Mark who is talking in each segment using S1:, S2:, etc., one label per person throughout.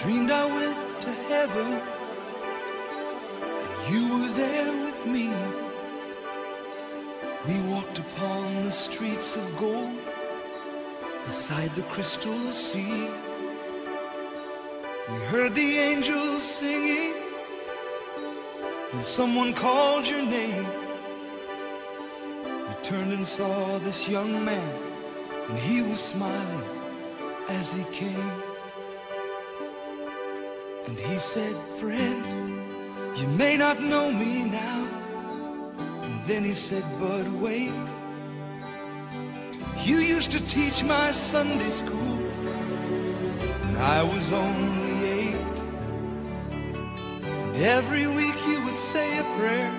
S1: Dreamed I went to heaven, and you were there with me. We walked upon the streets of gold beside the crystal sea. We heard the angels singing, and someone called your name. We turned and saw this young man, and he was smiling as he came. And he said, Friend, you may not know me now. And then he said, But wait. You used to teach my Sunday school when I was only eight. And every week you would say a prayer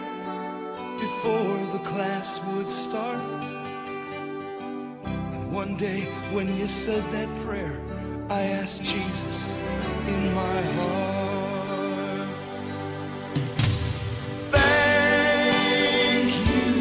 S1: before the class would start. And one day when you said that prayer, I asked Jesus in my heart. Thank you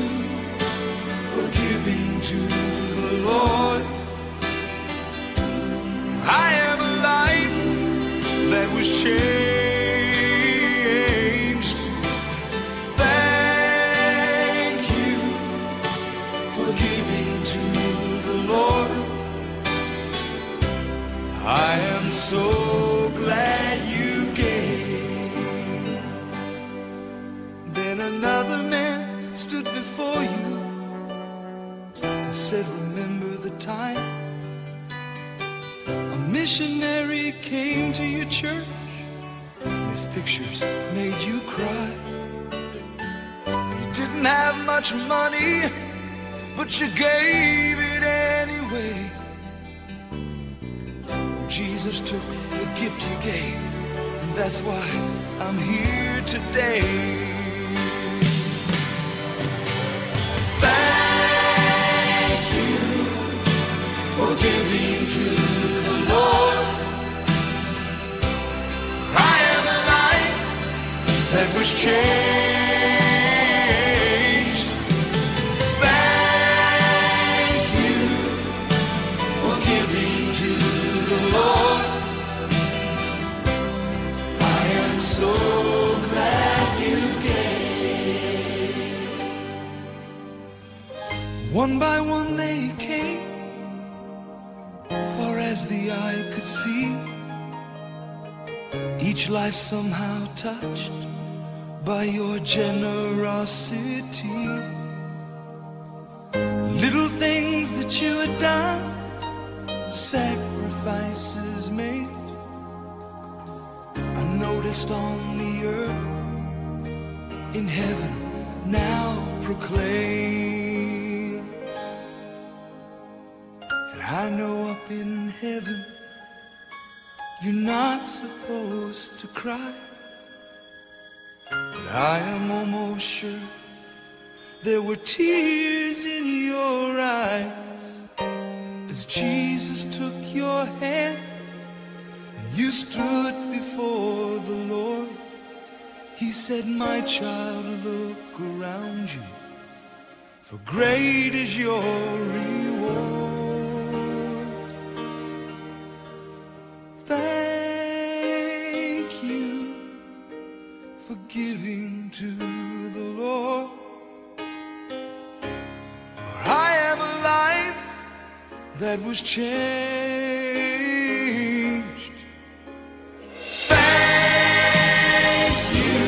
S1: missionary came to your church. His pictures made you cry. You didn't have much money, but you gave it anyway. Jesus took the gift you gave, and that's why I'm here today. That was changed. Thank you for giving to the Lord. I am so glad you gave. One by one they came, far as the eye could see. Each life somehow touched by your generosity. Little things that you had done sacrifices made. I noticed on the earth, in heaven, now proclaim. And I know up in heaven, you're not supposed to cry. I am almost sure there were tears in your eyes as Jesus took your hand and you stood before the Lord. He said, My child, look around you, for great is your reward. That was changed. Thank you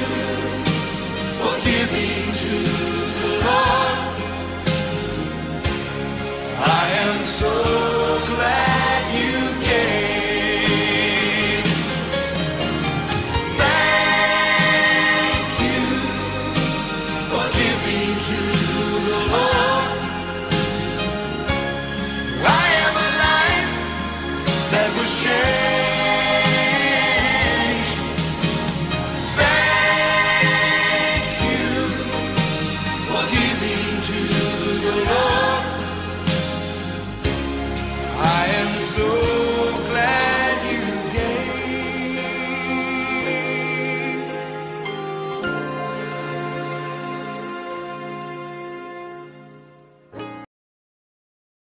S1: for giving to the Lord. I am so that was changed.